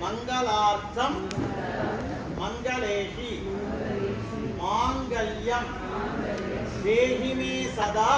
मङ्गलार्थं मङ्गलेशि माङ्गल्यं देहि मे सदा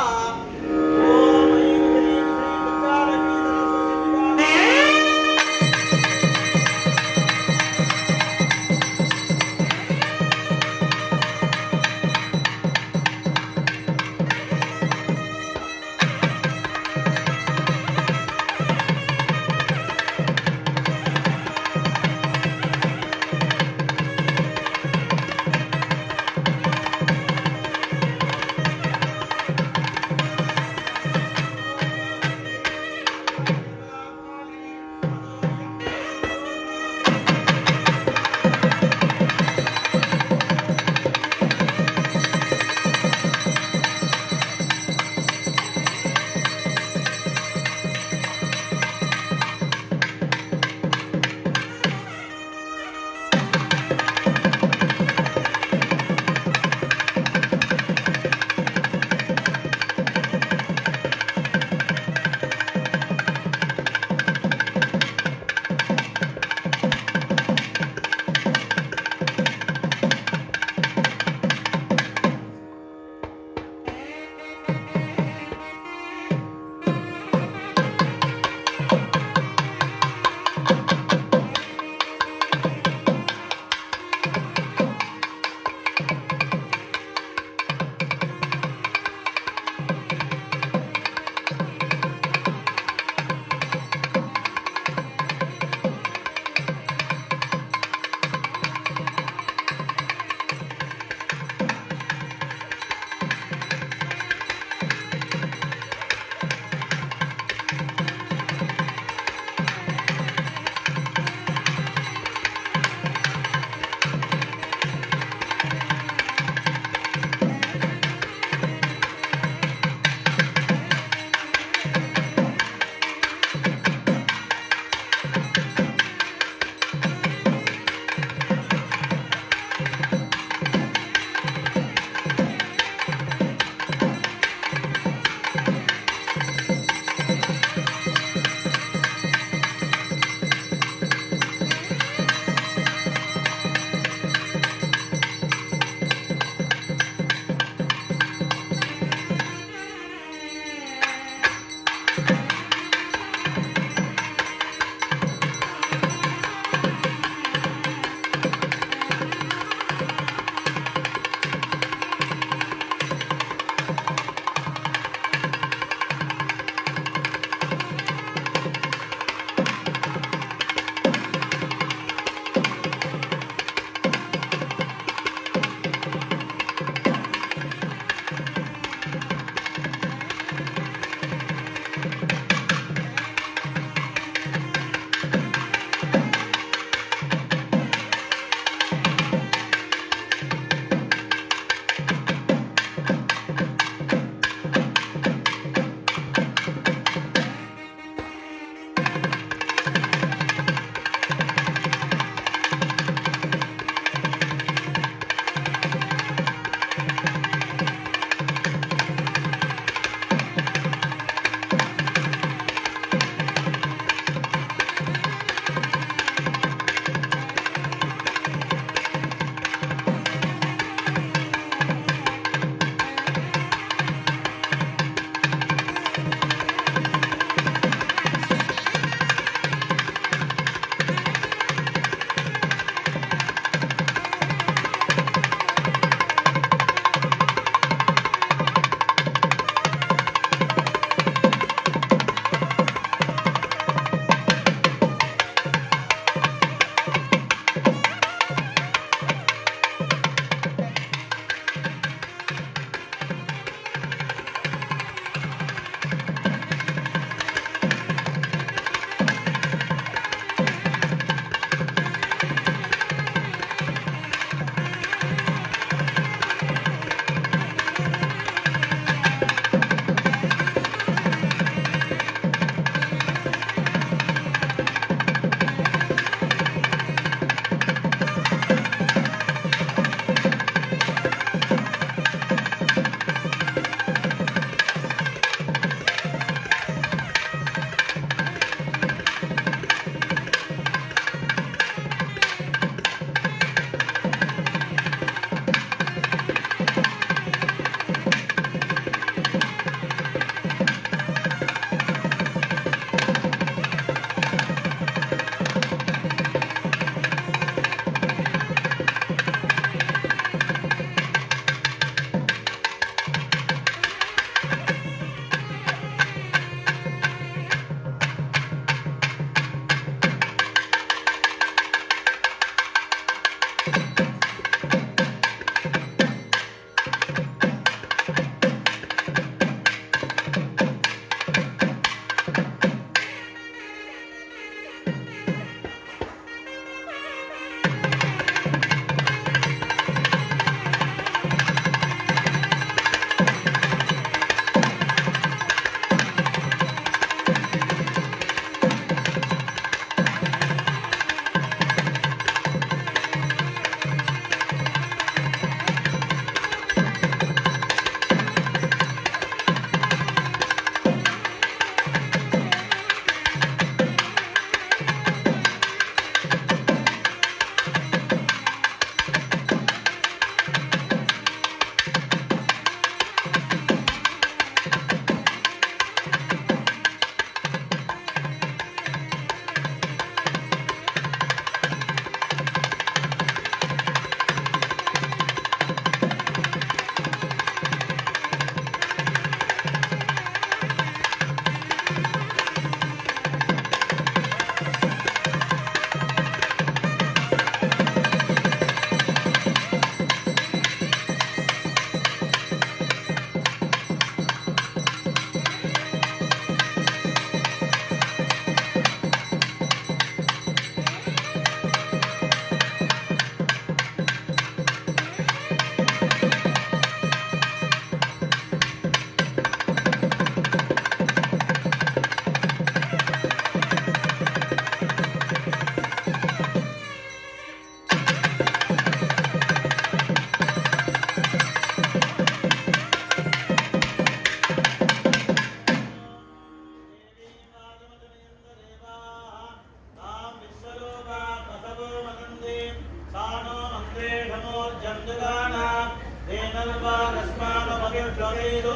జ్ఞానపానస్మానమభిర్జ్వలేదో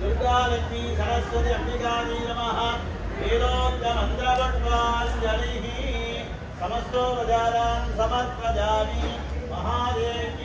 దుర్గాలక్ష్మీ సరస్వతి అంబికాదీ నమ వేదోక్తమంత్రవట్వాంజలి సమస్తో ప్రజారాన్ సమర్పజామి మహాదేవి